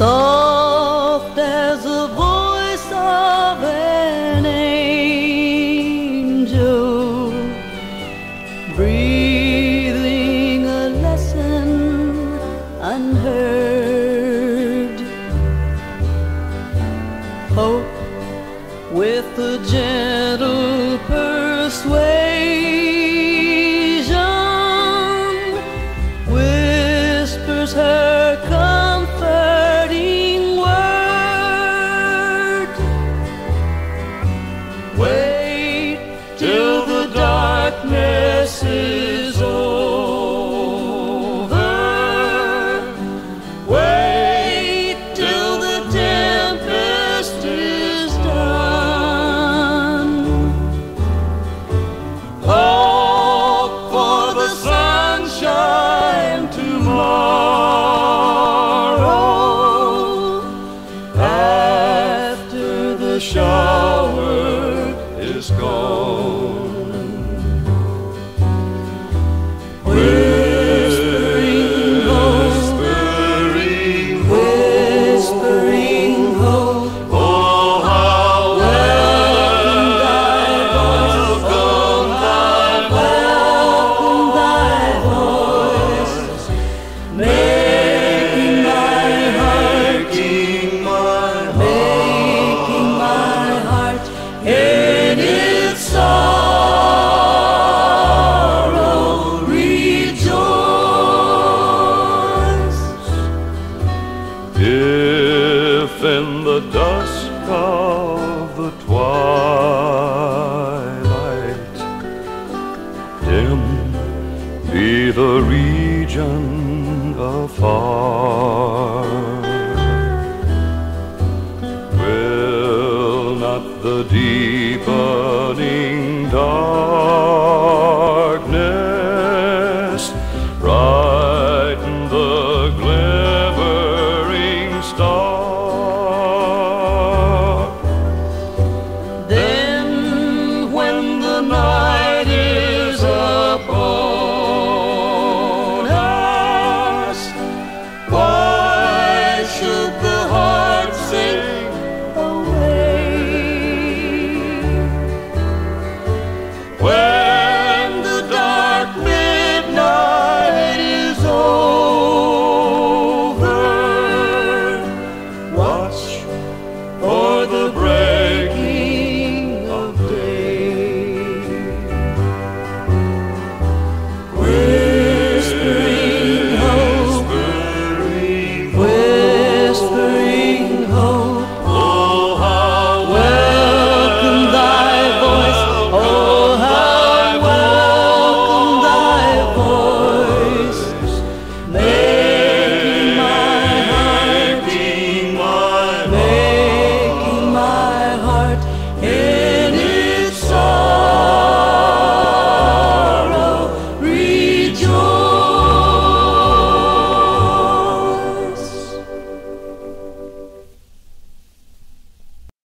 soft as the voice of an angel, breathing a lesson unheard. Hope with the gentle persuasion the dusk of the twilight. Dim be the region afar. Will not the deepening dark Hey.